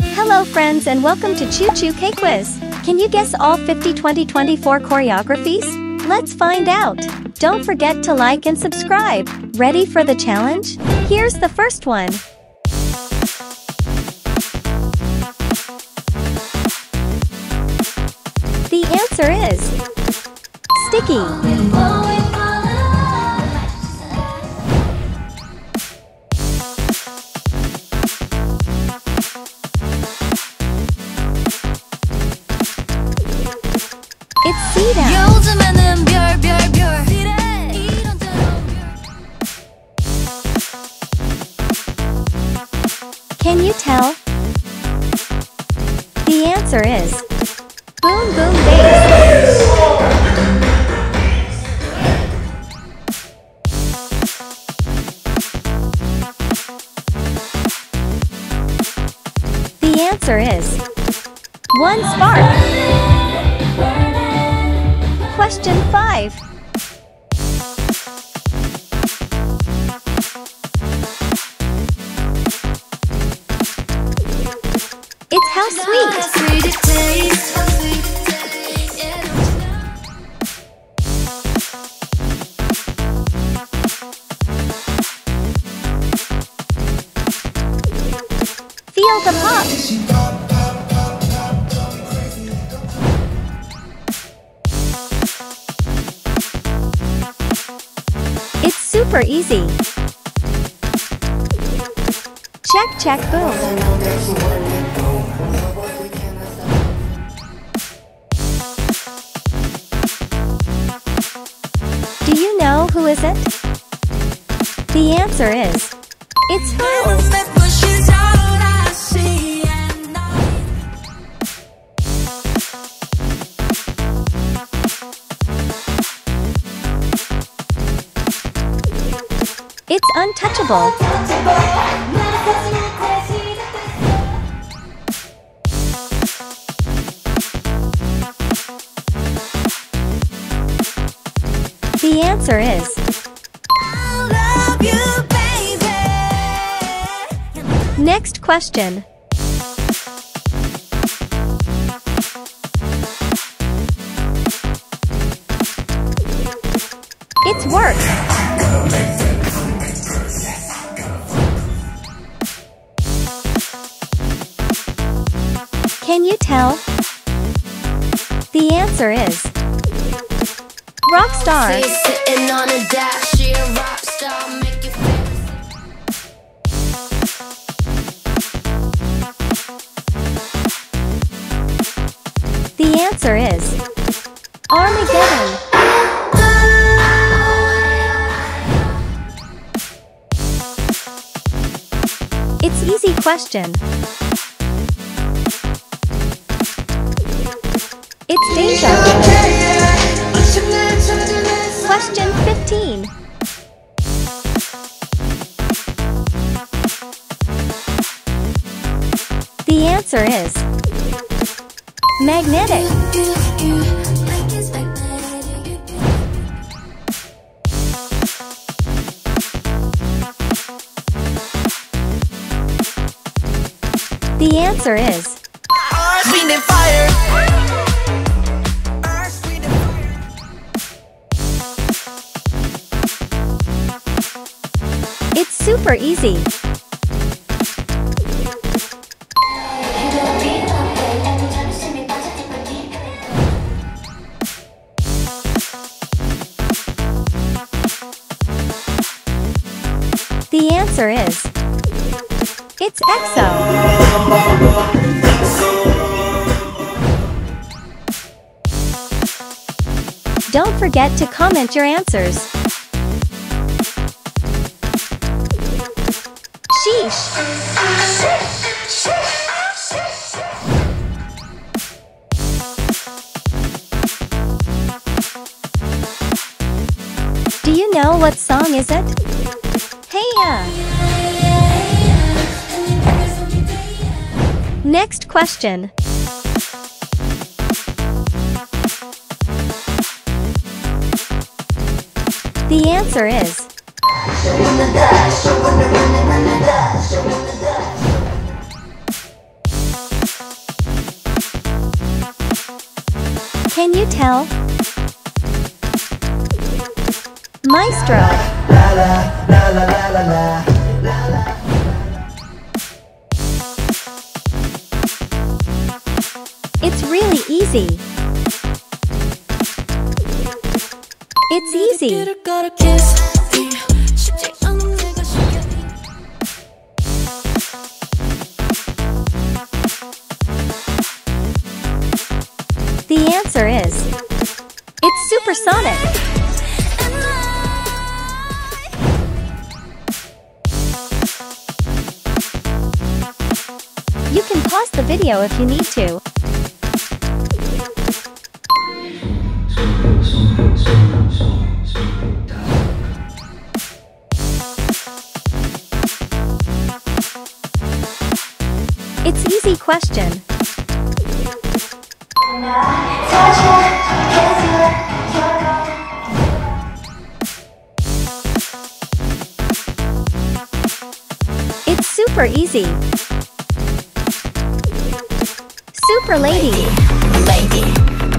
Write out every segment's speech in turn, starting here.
Hello friends and welcome to Chu Chu K Quiz. Can you guess all 50 2024 choreographies? Let's find out. Don't forget to like and subscribe. Ready for the challenge? Here's the first one. The answer is Sticky. The answer is Boom Boom Bass. The answer is One Spark. Question 5. How sweet. Feel the pop. It's super easy. Check, check, boom. Is it? The answer is It's I It's untouchable. The answer is Next question. It's work. Can you tell? The answer is Rockstar. She's The answer is Armageddon. It's easy question. It's deja. Question 15. The answer is magnetic. The answer is fire. it's super easy. The answer is It's EXO. Don't forget to comment your answers. Sheesh. Do you know what song is it? Heya! Next question. The answer is Can you tell? Maestro la la la la la It's really easy. It's easy. The answer is, it's supersonic. Pause the video if you need to. It's easy question. It's super easy. Super lady. lady.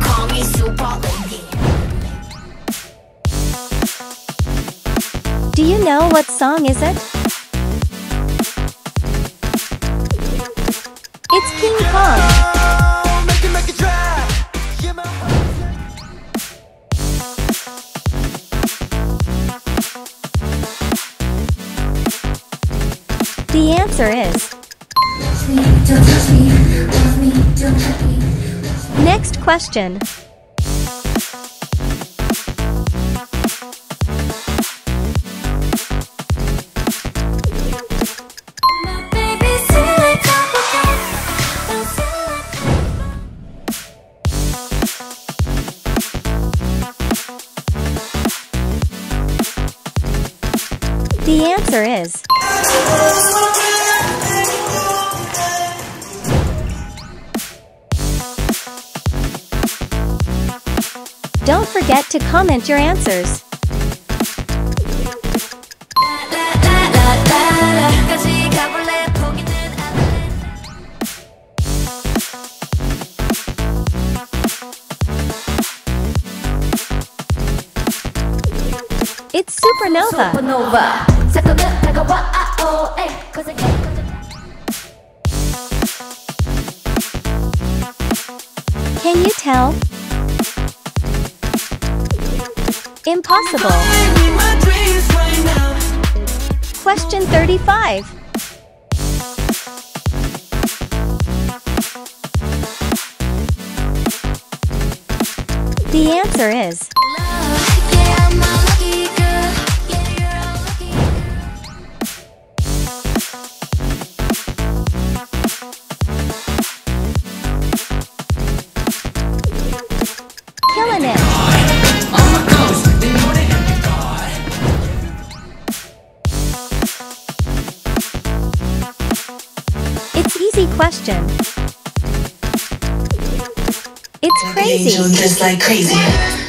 Call me super lady. Do you know what song is it? It's King Kong. Make it, make it dry. Yeah, man. The answer is feel question. The answer is forget to comment your answers. It's Supernova. Supernova. Can you tell? Impossible. Question 35. The answer is question. It's Angel crazy. just like crazy.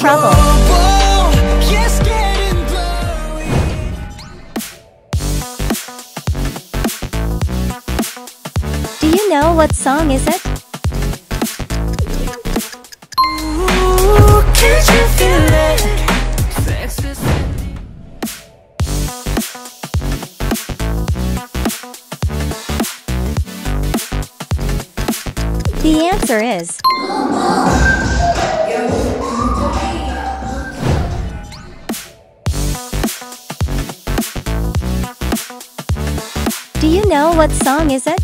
Trouble. Do you know what song is it? It? The answer is know what song is it?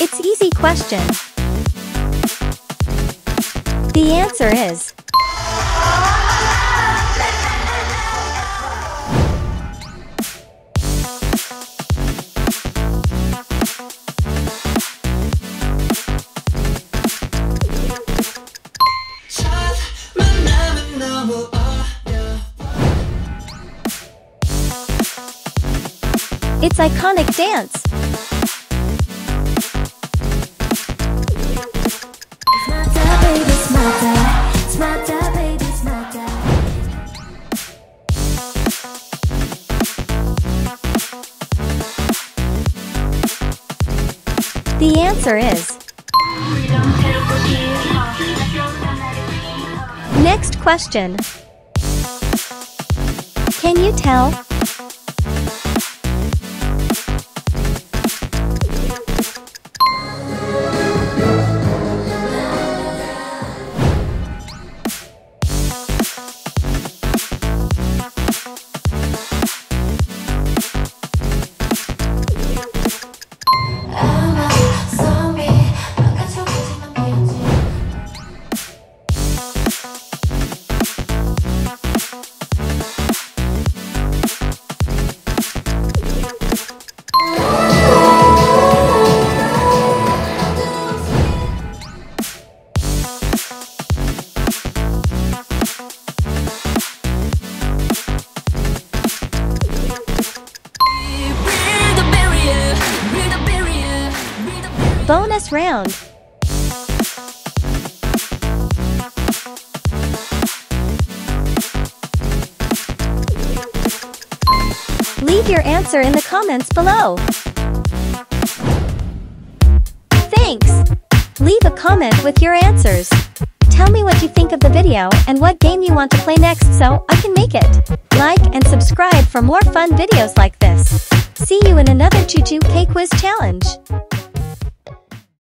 It's easy question. The answer is its iconic dance. The answer is Next question. Can you tell? Bonus round. Leave your answer in the comments below. Thanks! Leave a comment with your answers. Tell me what you think of the video and what game you want to play next so I can make it. Like and subscribe for more fun videos like this. See you in another Chu Chu K Quiz challenge.